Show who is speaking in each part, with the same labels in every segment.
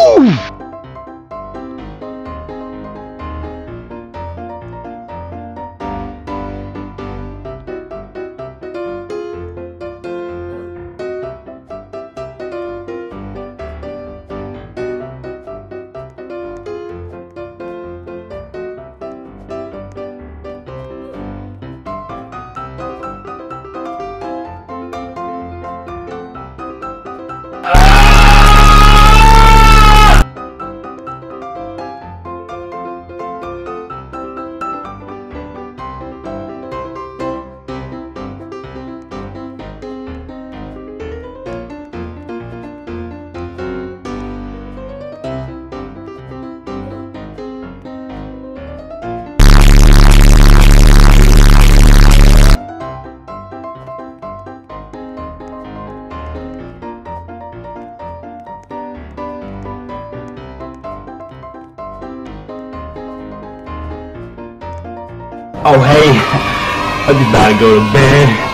Speaker 1: Ooh. Oh hey, I just did not go to bed.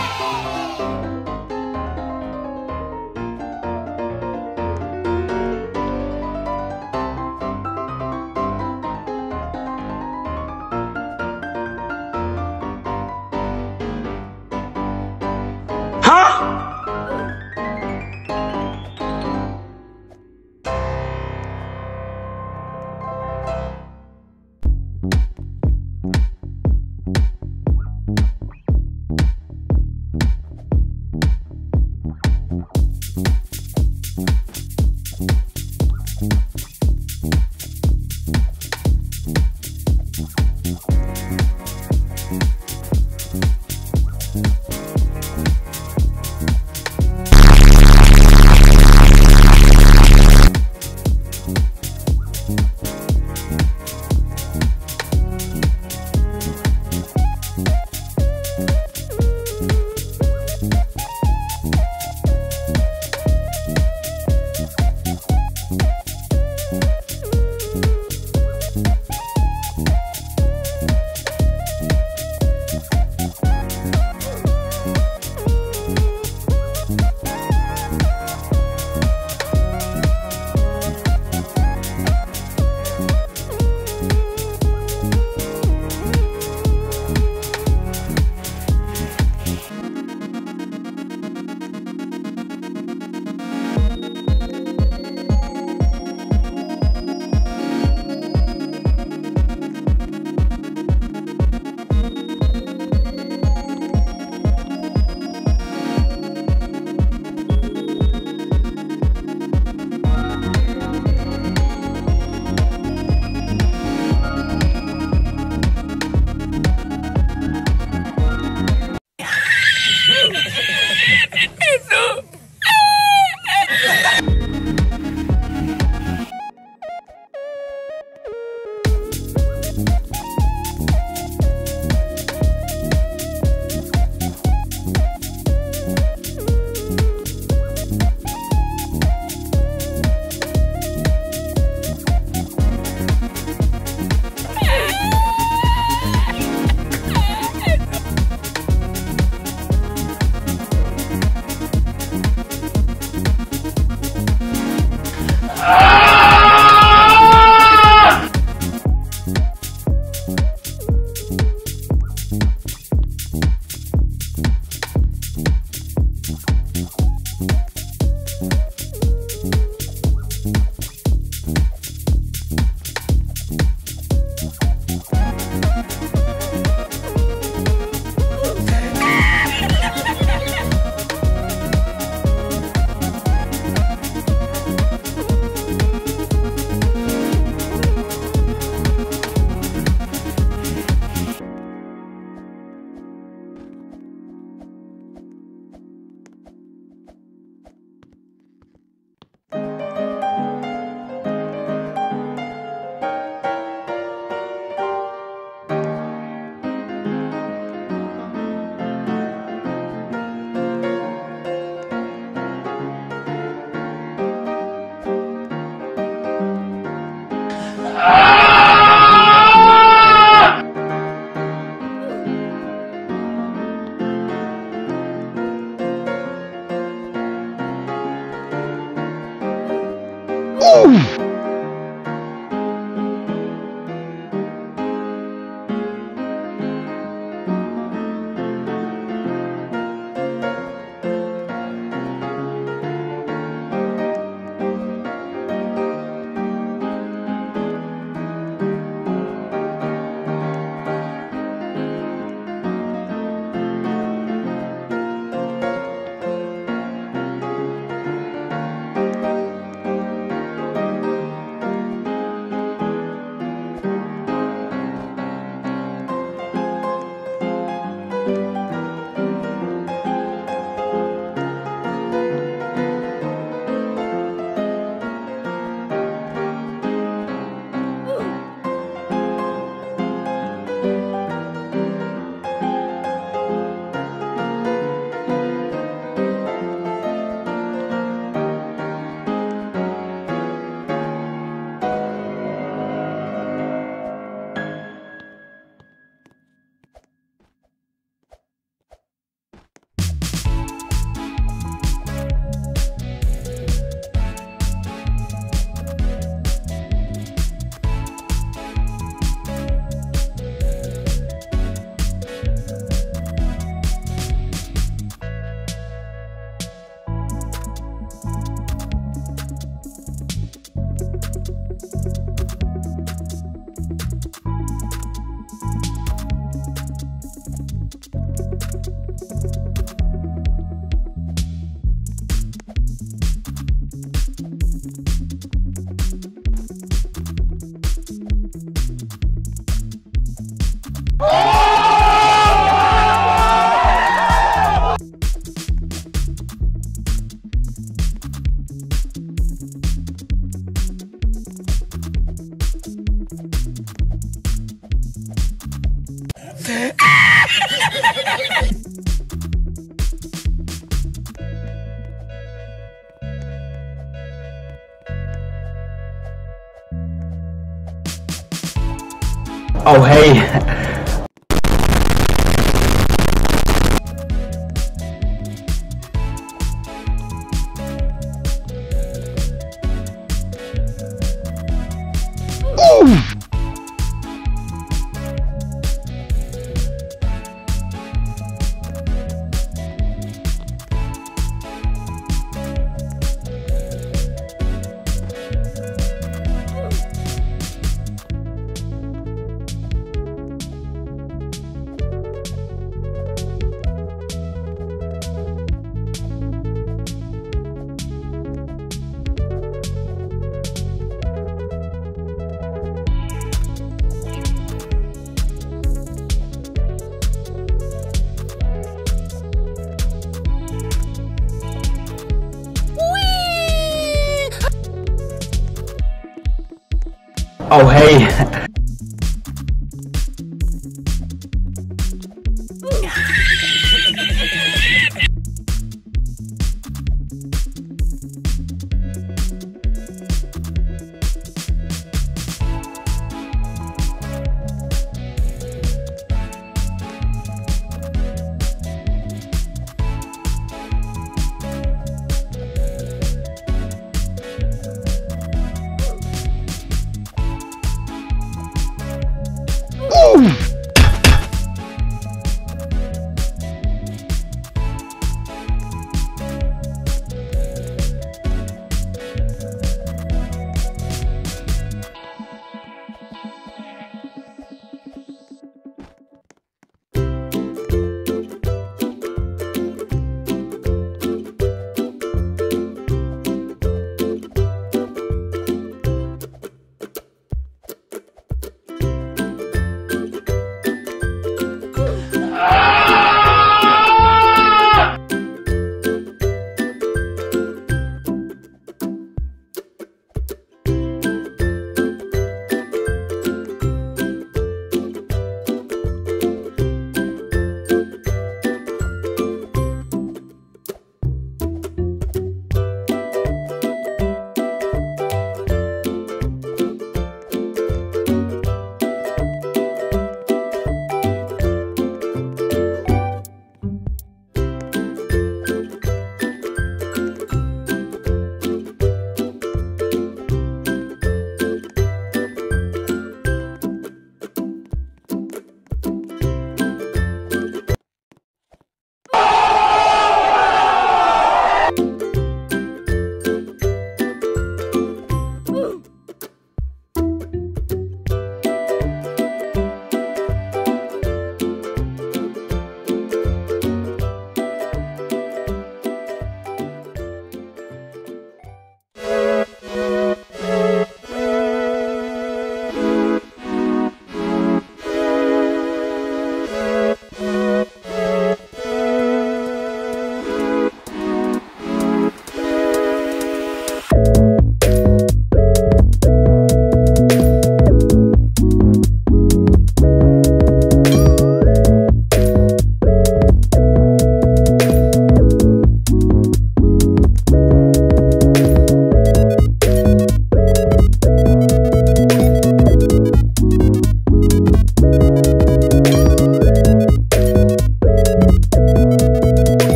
Speaker 1: Woo! Oh, hey. Oh, hey.